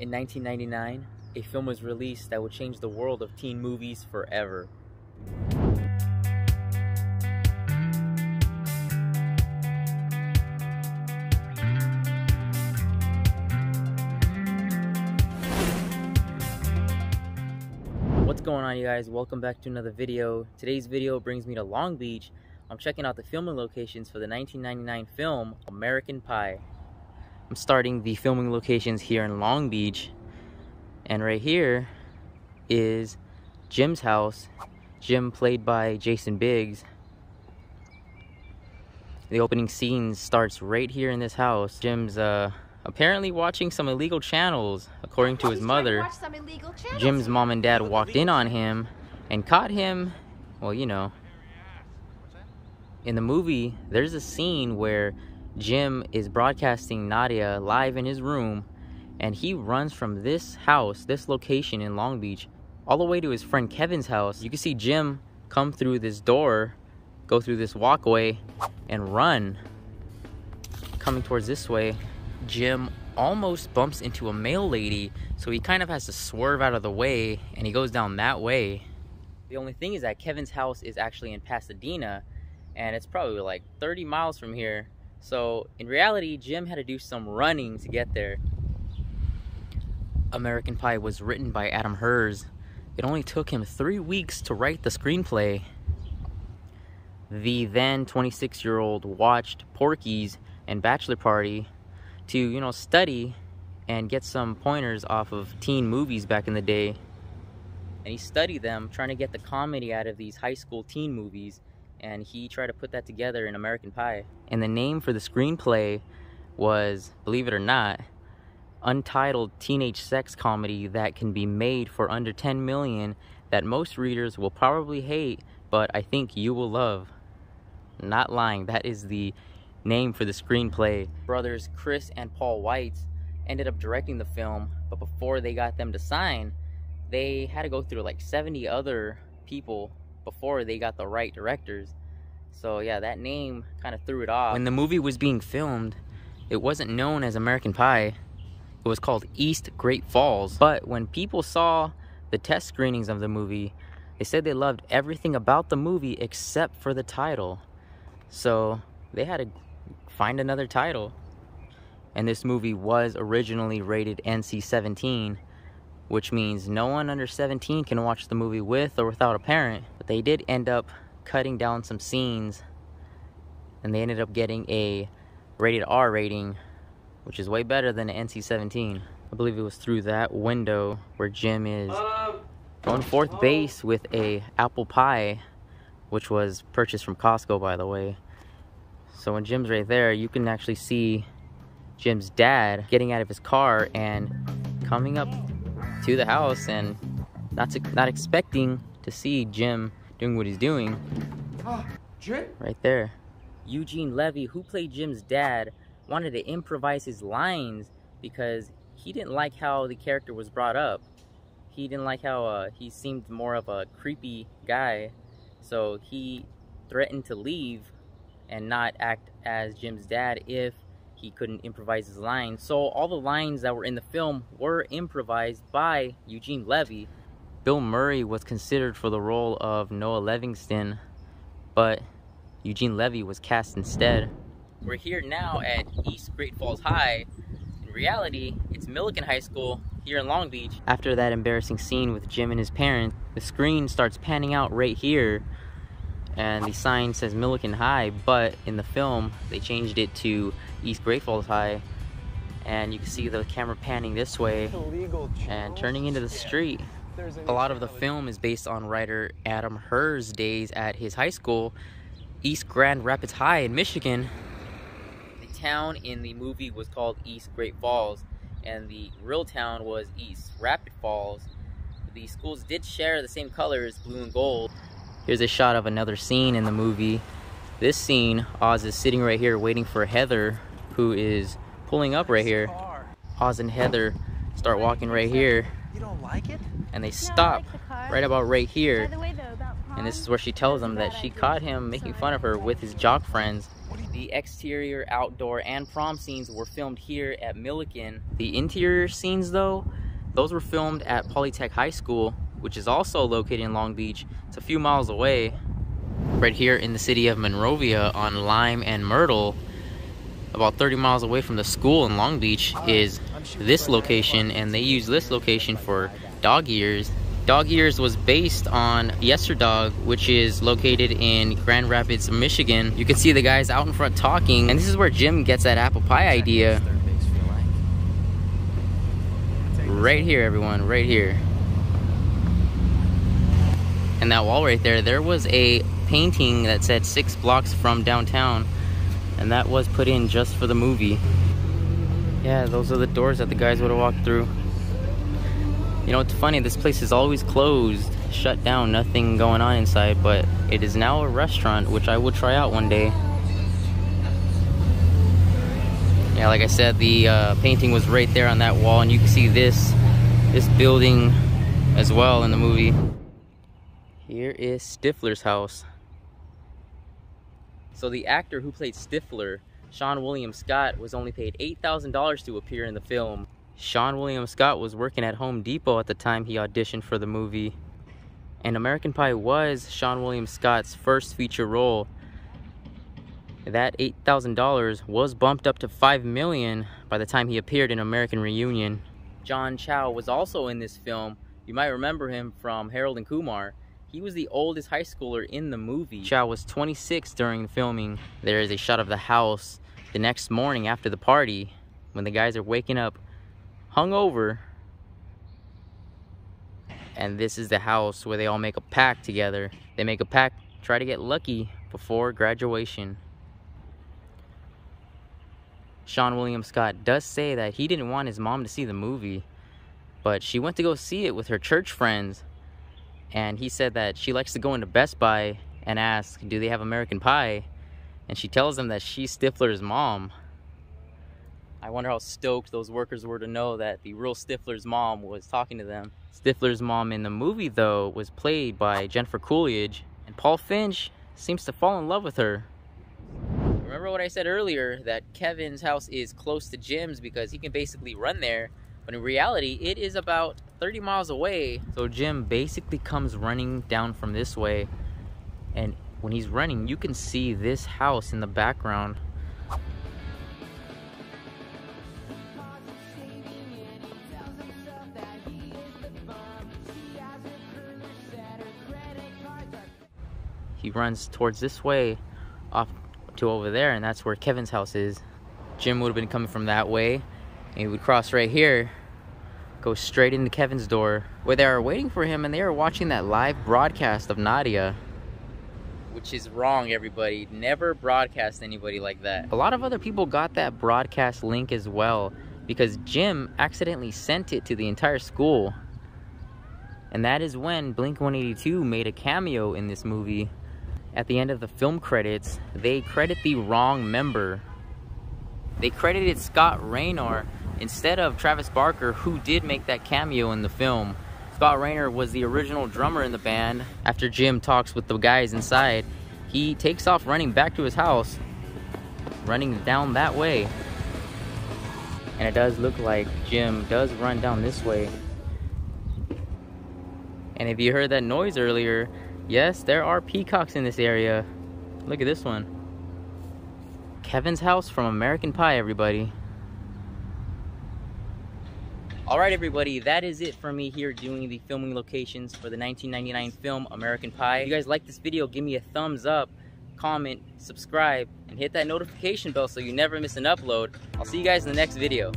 In 1999, a film was released that would change the world of teen movies forever. What's going on you guys? Welcome back to another video. Today's video brings me to Long Beach. I'm checking out the filming locations for the 1999 film American Pie. I'm starting the filming locations here in Long Beach and right here is Jim's house. Jim played by Jason Biggs. The opening scene starts right here in this house. Jim's uh, apparently watching some illegal channels, according to Oh, his to mother. watch some illegal channels. Jim's mom and dad walked in on him and caught him, well, you know. In the movie, there's a scene where Jim is broadcasting Nadia live in his room and he runs from this house, this location in Long Beach, all the way to his friend Kevin's house. You can see Jim come through this door, go through this walkway, and run. Coming towards this way, Jim almost bumps into a mail lady, so he kind of has to swerve out of the way and he goes down that way. The only thing is that Kevin's house is actually in Pasadena and it's probably like 30 miles from here. So in reality, Jim had to do some running to get there. American Pie was written by Adam Herz. It only took him three weeks to write the screenplay. The then 26 year old watched Porky's and Bachelor Party to, you know, study and get some pointers off of teen movies back in the day. And he studied them, trying to get the comedy out of these high school teen movies. And he tried to put that together in American Pie. And the name for the screenplay was, believe it or not, untitled teenage sex comedy that can be made for under 10 million that most readers will probably hate, but I think you will love. Not lying, that is the name for the screenplay. Brothers Chris and Paul Weitz ended up directing the film, but before they got them to sign, they had to go through like 70 other people before they got the right directors. So yeah, that name kind of threw it off. When the movie was being filmed, it wasn't known as American Pie. It was called East Great Falls. But when people saw the test screenings of the movie, they said they loved everything about the movie except for the title. So they had to find another title. And this movie was originally rated NC 17, which means no one under 17 can watch the movie with or without a parent. They did end up cutting down some scenes, and they ended up getting a rated R rating, which is way better than an NC 17. I believe it was through that window where Jim is on fourth base with a apple pie, which was purchased from Costco, by the way. So when Jim's right there, you can actually see Jim's dad getting out of his car and coming up to the house and not to, not expecting to see Jim doing what he's doing Ah, Jim? right there. Eugene Levy, who played Jim's dad, wanted to improvise his lines because he didn't like how the character was brought up. He didn't like how uh, he seemed more of a creepy guy, so he threatened to leave and not act as Jim's dad if he couldn't improvise his lines. So all the lines that were in the film were improvised by Eugene Levy. Bill Murray was considered for the role of Noah Levenstein, but Eugene Levy was cast instead. We're here now at East Great Falls High. In reality, it's Millikan High School here in Long Beach. After that embarrassing scene with Jim and his parents, the screen starts panning out right here and the sign says Millikan High, but in the film they changed it to East Great Falls High. And you can see the camera panning this way and turning into the street. A lot of the film is based on writer Adam Herz' days at his high school, East Grand Rapids High in Michigan. The town in the movie was called East Great Falls, and the real town was East Rapid Falls. The schools did share the same colors, blue and gold. Here's a shot of another scene in the movie. This scene, Oz is sitting right here waiting for Heather, who is pulling up right here. Oz and Heather start walking right here You don't like it? and they Yeah, I stop like the right about right By here the way, though, about And this is where she tells him that she caught him making fun of her with his jock friends. The exterior, outdoor, and prom scenes were filmed here at Millikan. The interior scenes, though, those were filmed at Polytech High School, which is also located in Long Beach. It's a few miles away. Right here in the city of Monrovia on Lime and Myrtle, about 30 miles away from the school in Long Beach, uh, is this location, and they use this location for Dog Years Dog Years was based on Yesterdog, which is located in Grand Rapids, Michigan. You can see the guys out in front talking, and this is where Jim gets that apple pie idea. Right here, everyone, right here. And that wall right there, there was a painting that said six blocks from downtown, and that was put in just for the movie. Yeah, those are the doors that the guys would have walked through. You know, it's funny, this place is always closed, shut down, nothing going on inside, but it is now a restaurant, which I will try out one day. Yeah, like I said, the uh, painting was right there on that wall, and you can see this, this building as well in the movie. Here is Stifler's house. So the actor who played Stifler, Seann William Scott, was only paid $8,000 to appear in the film. Seann William Scott was working at Home Depot at the time he auditioned for the movie. And American Pie was Seann William Scott's first feature role. That $8,000 was bumped up to 5 million by the time he appeared in American Reunion. John Cho was also in this film. You might remember him from Harold and Kumar. He was the oldest high schooler in the movie. Cho was 26 during filming. There is a shot of the house the next morning after the party when the guys are waking up hung over. And this is the house where they all make a pact together. They make a pact, try to get lucky before graduation. Seann William Scott does say that he didn't want his mom to see the movie, but she went to go see it with her church friends. And he said that she likes to go into Best Buy and ask, do they have American Pie? And she tells them that she's Stifler's mom. I wonder how stoked those workers were to know that the real Stifler's mom was talking to them. Stifler's mom in the movie, though, was played by Jennifer Coolidge, and Paul Finch seems to fall in love with her. Remember what I said earlier, that Kevin's house is close to Jim's because he can basically run there, but in reality, it is about 30 miles away. So Jim basically comes running down from this way, and when he's running, you can see this house in the background he runs towards this way off to over there and that's where Kevin's house is. Jim would have been coming from that way and he would cross right here go straight into Kevin's door where they are waiting for him and they are watching that live broadcast of Nadia. Which is wrong everybody. Never broadcast anybody like that. A lot of other people got that broadcast link as well because Jim accidentally sent it to the entire school. And that is when Blink 182 made a cameo in this movie. At the end of the film credits, they credit the wrong member. They credited Scott Raynor instead of Travis Barker, who did make that cameo in the film. Scott Raynor was the original drummer in the band. After Jim talks with the guys inside, he takes off running back to his house, running down that way. And it does look like Jim does run down this way. And if you heard that noise earlier, Yes, there are peacocks in this area. Look at this one. Kevin's house from American Pie, everybody. Alright everybody, that is it for me here doing the filming locations for the 1999 film American Pie. If you guys like this video, give me a thumbs up, comment, subscribe, and hit that notification bell so you never miss an upload. I'll see you guys in the next video.